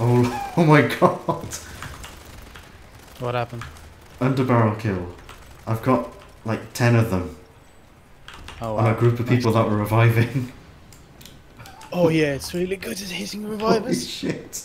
Oh, oh my god. What happened? Underbarrel kill. I've got like 10 of them Oh, on a group of people that were reviving. Oh yeah, it's really good at hitting revivers. Holy shit.